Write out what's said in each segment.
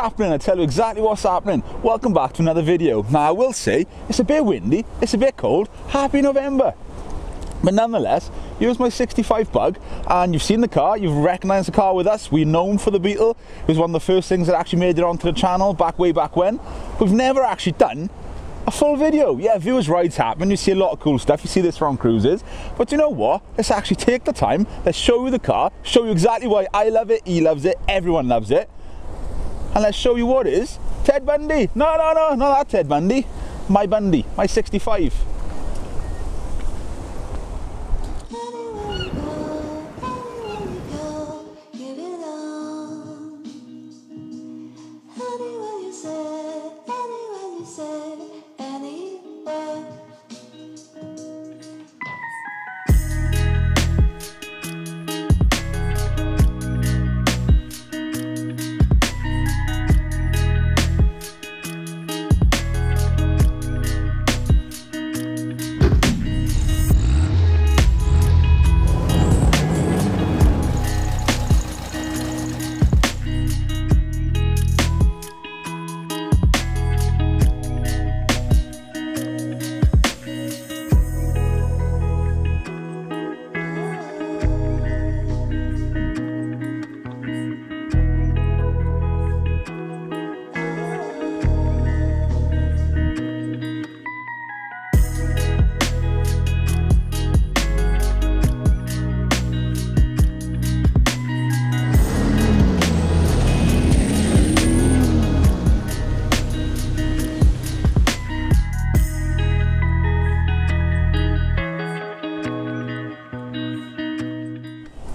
happening? I tell you exactly what's happening. Welcome back to another video. Now I will say, it's a bit windy, it's a bit cold. Happy November. But nonetheless, here's my 65 bug, and you've seen the car, you've recognised the car with us. We're known for the Beetle. It was one of the first things that actually made it onto the channel back way back when. We've never actually done a full video. Yeah, viewers rides happen, you see a lot of cool stuff, you see this from cruises, but you know what? Let's actually take the time, let's show you the car, show you exactly why I love it, he loves it, everyone loves it, and let's show you what is Ted Bundy. No, no, no, not that Ted Bundy, my Bundy, my 65.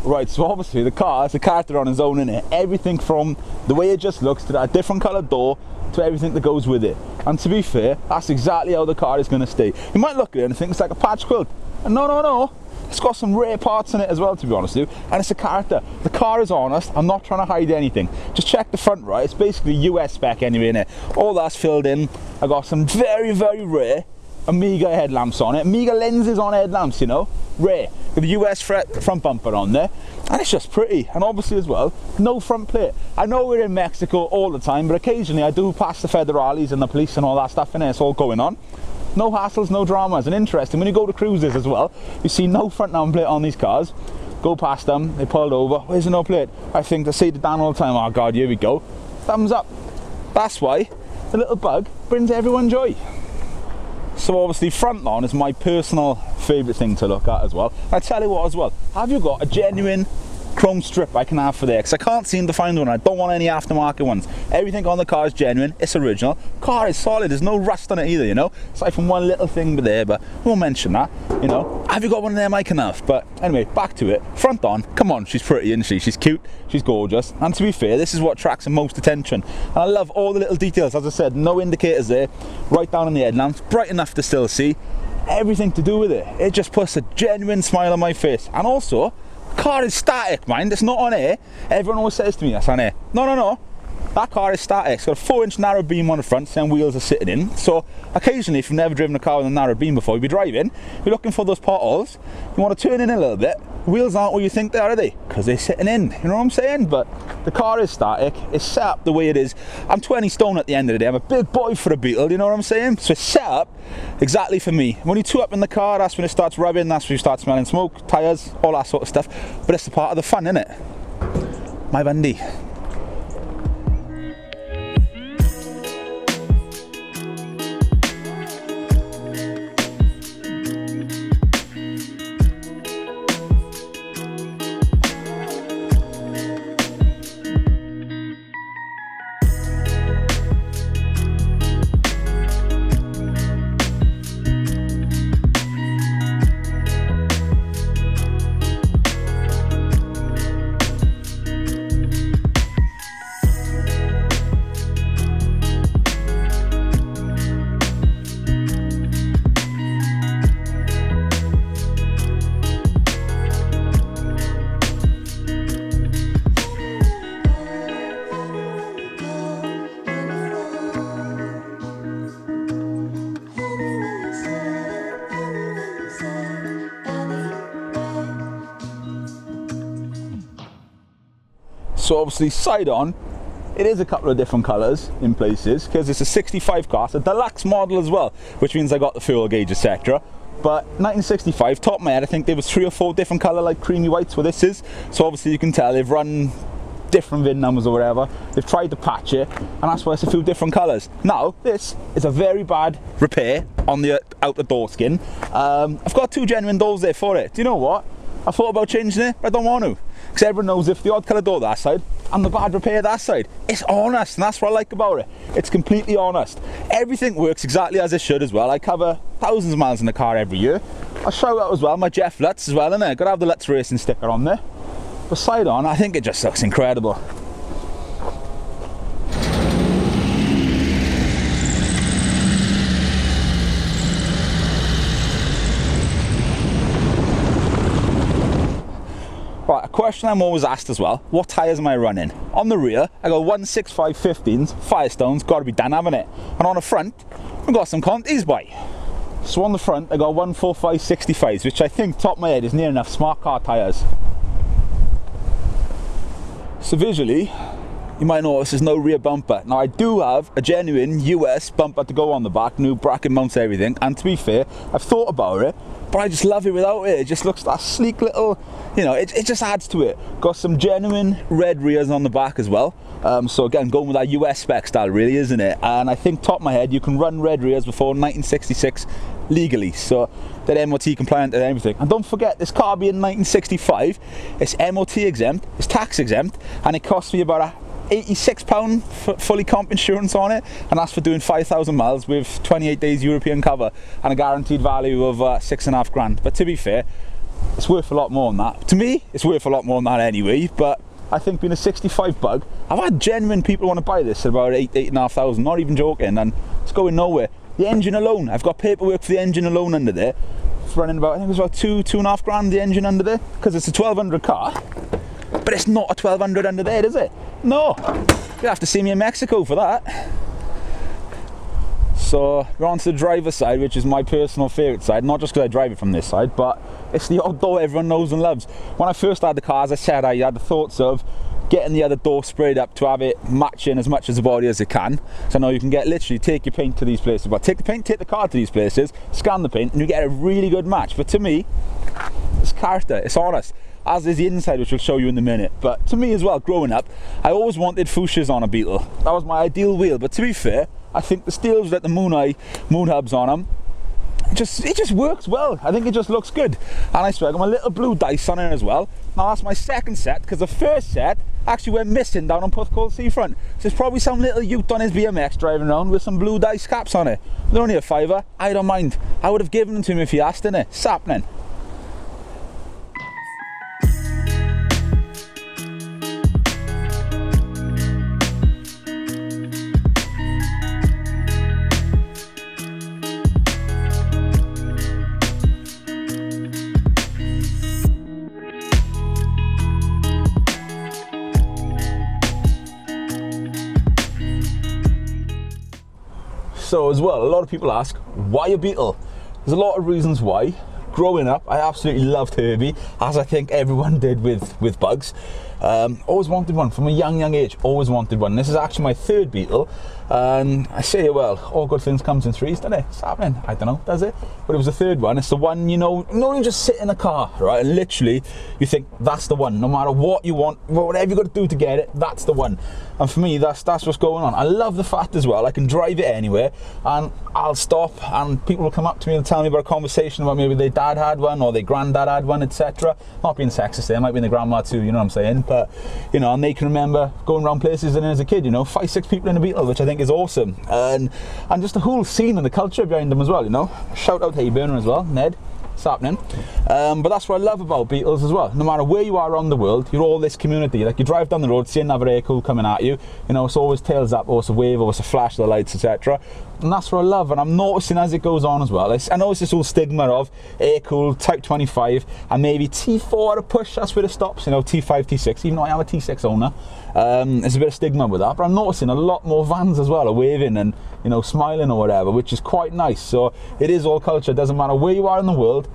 Right, so obviously the car has a character on its own in it. Everything from the way it just looks to that different coloured door to everything that goes with it. And to be fair, that's exactly how the car is going to stay. You might look at it and think it's like a patch quilt. And no, no, no. It's got some rare parts in it as well, to be honest with you. And it's a character. The car is honest. I'm not trying to hide anything. Just check the front, right? It's basically US spec anyway in it. All that's filled in. I got some very, very rare Omega headlamps on it. Amiga lenses on headlamps, you know. Rare. With the US front bumper on there. And it's just pretty. And obviously as well, no front plate. I know we're in Mexico all the time, but occasionally I do pass the federales and the police and all that stuff and. It's all going on. No hassles, no dramas. And interesting, when you go to cruises as well, you see no front number plate on these cars. Go past them, they pulled over. Where's the no plate? I think they say to Dan all the time, oh God, here we go. Thumbs up. That's why the little bug brings everyone joy. So obviously front lawn is my personal favourite thing to look at as well. I tell you what as well, have you got a genuine chrome strip I can have for there because I can't seem to find one. I don't want any aftermarket ones. Everything on the car is genuine. It's original. Car is solid. There's no rust on it either you know? Aside from one little thing there but we won't mention that you know? Have you got one of them I can have? But anyway back to it. Front on. Come on. She's pretty isn't she? She's cute. She's gorgeous. And to be fair this is what attracts the most attention. And I love all the little details. As I said no indicators there. Right down in the headlamps. Bright enough to still see. Everything to do with it. It just puts a genuine smile on my face. And also car is static, mind. It's not on air. Everyone always says to me, that's on air. No, no, no. That car is static. It's got a 4 inch narrow beam on the front, same wheels are sitting in. So occasionally, if you've never driven a car with a narrow beam before, you'll be driving, you're looking for those potholes, you want to turn in a little bit, wheels aren't what you think they are, are they? Because they're sitting in, you know what I'm saying? But the car is static, it's set up the way it is. I'm 20 stone at the end of the day, I'm a big boy for a Beetle, you know what I'm saying? So it's set up exactly for me. When you two up in the car, that's when it starts rubbing, that's when you start smelling smoke, tyres, all that sort of stuff. But it's the part of the fun, isn't it? My Bundy. So obviously side on, it is a couple of different colours in places because it's a 65 car, it's a deluxe model as well, which means I got the fuel gauge, etc. But 1965, top of my head, I think there was three or four different colour like creamy whites where this is. So obviously you can tell they've run different VIN numbers or whatever. They've tried to patch it, and that's why it's a few different colours. Now, this is a very bad repair on the outer door skin. Um, I've got two genuine doors there for it. Do you know what? I thought about changing it, but I don't want to. Because everyone knows if the odd colour door that side and the bad repair that side, it's honest, and that's what I like about it. It's completely honest. Everything works exactly as it should as well. I cover thousands of miles in the car every year. I show out as well my Jeff Lutz as well, and I got to have the Lutz Racing sticker on there. But side on, I think it just looks incredible. Question I'm always asked as well, what tyres am I running? On the rear, I got 165 15s, Firestones, got to be done having it. And on the front, I've got some Contis by. So on the front, I got 145 65s, which I think, top of my head, is near enough smart car tyres. So visually, you might notice there's no rear bumper. Now I do have a genuine US bumper to go on the back, new bracket mounts everything, and to be fair, I've thought about it, but I just love it without it. It just looks that sleek little, you know, it, it just adds to it. Got some genuine red rears on the back as well. Um, so again, going with that US spec style really, isn't it? And I think top my head, you can run red rears before 1966 legally. So they're MOT compliant and everything. And don't forget, this car being 1965, it's MOT exempt, it's tax exempt, and it costs me about a 86 pound fully comp insurance on it and that's for doing 5,000 miles with 28 days European cover and a guaranteed value of uh, six and a half grand. But to be fair it's worth a lot more than that. To me it's worth a lot more than that anyway but I think being a 65 bug I've had genuine people want to buy this at about eight eight and a half thousand not even joking and it's going nowhere. The engine alone I've got paperwork for the engine alone under there. It's running about I think it was about two two and a half grand the engine under there because it's a 1200 car but it's not a 1200 under there is it no, you'll have to see me in Mexico for that. So we're on to the driver's side, which is my personal favourite side, not just because I drive it from this side, but it's the odd door everyone knows and loves. When I first had the car, as I said, I had the thoughts of getting the other door sprayed up to have it matching as much as the body as it can. So now you can get literally take your paint to these places, but take the paint, take the car to these places, scan the paint, and you get a really good match. But to me, character, it's honest as is the inside which we'll show you in a minute. But to me as well growing up I always wanted fuchsias on a Beetle. That was my ideal wheel. But to be fair I think the steels that the moon eye moon hubs on them it just it just works well. I think it just looks good. And I swear I got my little blue dice on it as well. Now that's my second set because the first set actually went missing down on Porthcawl Seafront. So there's probably some little youth on his BMX driving around with some blue dice caps on it. They're only a fiver. I don't mind. I would have given them to him if he asked in it it's happening So as well, a lot of people ask, why a Beetle? There's a lot of reasons why. Growing up, I absolutely loved Herbie, as I think everyone did with, with bugs. Um, always wanted one from a young, young age. Always wanted one. This is actually my third Beetle. I say, well, all good things comes in threes, doesn't it? It's happening. I don't know, does it? But it was the third one. It's the one, you know, know, you just sit in a car, right? And literally, you think, that's the one. No matter what you want, whatever you've got to do to get it, that's the one. And for me, that's that's what's going on. I love the fact as well, I can drive it anywhere and I'll stop and people will come up to me and tell me about a conversation about maybe their dad had one or their granddad had one, etc. Not being sexist there, might be in the grandma too, you know what I'm saying? But, you know, and they can remember going around places and as a kid, you know, five, six people in a Beetle, which I think is awesome. And and just the whole scene and the culture behind them as well, you know. Shout out Hayburner as well, Ned. It's happening. Um, but that's what I love about Beetles as well. No matter where you are on the world, you're all this community. Like you drive down the road, see another air cool coming at you, you know, it's always tails up, or it's a wave, or it's a flash of the lights, etc and that's what I love. And I'm noticing as it goes on as well. It's, I know it's this whole stigma of air cooled Type 25 and maybe T4 at a push. That's where it stops. You know, T5, T6. Even though I am a T6 owner, um, there's a bit of stigma with that. But I'm noticing a lot more vans as well are waving and you know smiling or whatever, which is quite nice. So it is all culture. It doesn't matter where you are in the world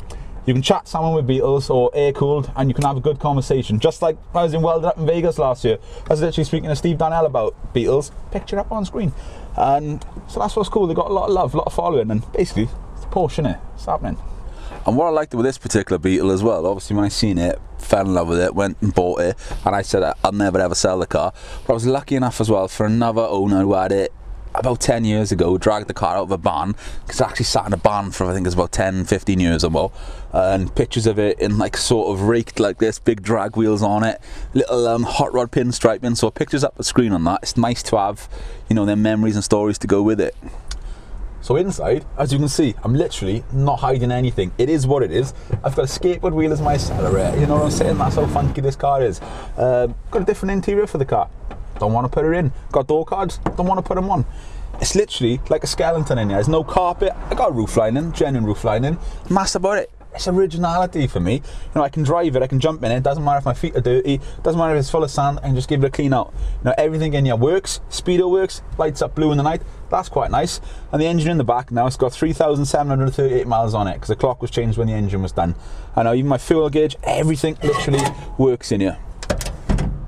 You can chat someone with Beetles or air cooled, and you can have a good conversation. Just like I was in Welderup in Vegas last year. I was literally speaking to Steve Darnell about Beetles. Picture up on screen, and so that's what's cool. They've got a lot of love, a lot of following, and basically it's Porsche, innit? It's happening. And what I liked with this particular Beetle as well, obviously when I seen it, fell in love with it, went and bought it, and I said I'll never ever sell the car. But I was lucky enough as well for another owner who had it about 10 years ago, dragged the car out of a barn, because I actually sat in a barn for I think it's about 10, 15 years or more, and pictures of it in like sort of raked like this, big drag wheels on it, little um, hot rod pinstriping, so pictures up the screen on that. It's nice to have, you know, their memories and stories to go with it. So inside, as you can see, I'm literally not hiding anything. It is what it is. I've got a skateboard wheel as my accelerator. You know what I'm saying? That's how funky this car is. Uh, got a different interior for the car. Don't want to put her in. Got door cards. Don't want to put them on. It's literally like a skeleton in here. There's no carpet. I got roof lining, genuine roof lining. Mass about it it's originality for me. You know, I can drive it, I can jump in it. Doesn't matter if my feet are dirty. Doesn't matter if it's full of sand. I can just give it a clean out. You know, everything in here works. Speedo works. Lights up blue in the night. That's quite nice. And the engine in the back now, it's got 3,738 miles on it because the clock was changed when the engine was done. I know even my fuel gauge, everything literally works in here.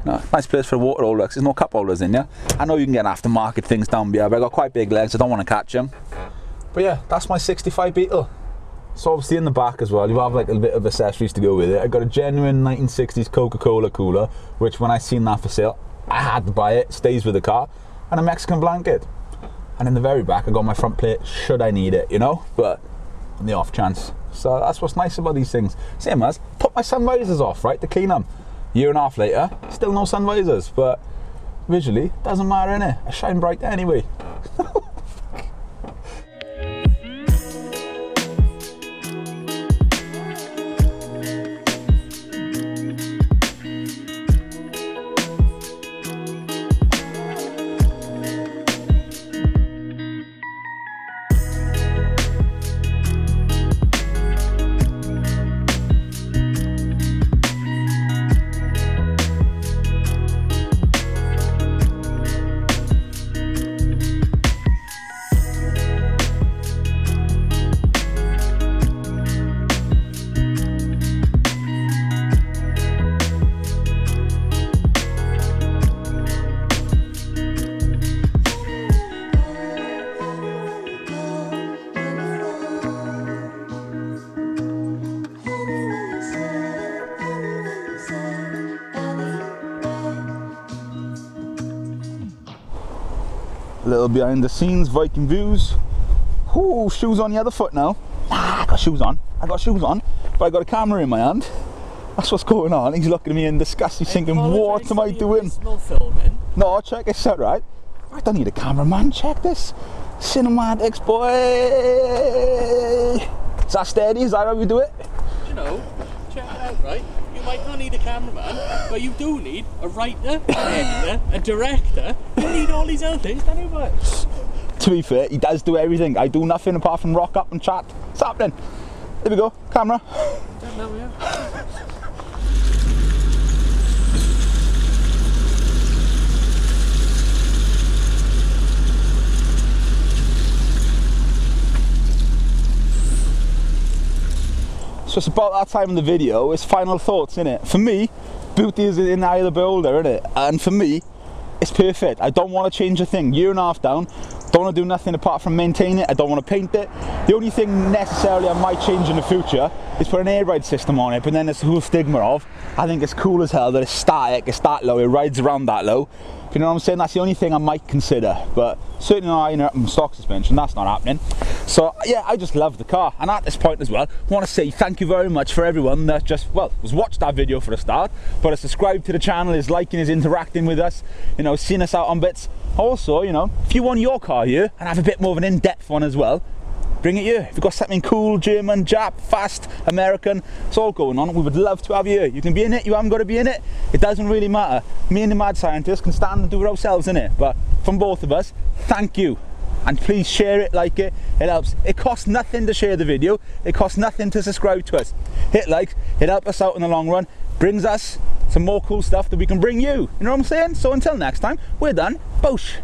No, nice place for water holder there's no cup holders in here. I know you can get aftermarket things down here, but I got quite big legs. I don't want to catch them. But yeah, that's my 65 Beetle. So obviously in the back as well, you have like a bit of accessories to go with it. I got a genuine 1960s Coca-Cola cooler, which when I seen that for sale, I had to buy it. Stays with the car, and a Mexican blanket. And in the very back, I got my front plate. Should I need it, you know? But on the off chance. So that's what's nice about these things. Same as put my sun visors off, right, to clean them. Year and a half later, still no sun visors, but visually doesn't matter in it. I shine bright anyway. little behind the scenes Viking views. Ooh, shoes on the other foot now. Ah, I got shoes on. I got shoes on, but I got a camera in my hand. That's what's going on. He's looking at me in disgust. He's thinking, what am I doing? No, check this out, right? I don't need a cameraman. Check this. Cinematics, boy. Is that steady? Is that how we do it? you know, check it out, right? You might not need a cameraman, but you do need a writer, an editor, a director. You need all these other things, don't you? To be fair, he does do everything. I do nothing apart from rock up and chat. What's happening? Here we go, camera. So it's about that time in the video. It's final thoughts, in it. For me, Booty is in the eye of the beholder, it? And for me, it's perfect. I don't want to change a thing. Year and a half down, don't want to do nothing apart from maintain it. I don't want to paint it. The only thing necessarily I might change in the future is put an air ride system on it. But then it's the whole stigma of I think it's cool as hell that it's static, it's that low, it rides around that low. You know what I'm saying? That's the only thing I might consider, but certainly not in stock suspension. That's not happening. So yeah, I just love the car, and at this point as well, I want to say thank you very much for everyone that just well was watched that video for a start, but has subscribed to the channel, is liking, is interacting with us, you know, seeing us out on bits. Also, you know, if you want your car here and have a bit more of an in-depth one as well, bring it here. If you've got something cool, German, Jap, fast, American, it's all going on. We would love to have you. You can be in it, you haven't got to be in it. It doesn't really matter. Me and the mad scientist can stand and do it ourselves in it. But from both of us, thank you. And please share it, like it, it helps. It costs nothing to share the video. It costs nothing to subscribe to us. Hit like, it helps us out in the long run. Brings us some more cool stuff that we can bring you. You know what I'm saying? So until next time, we're done. Boosh.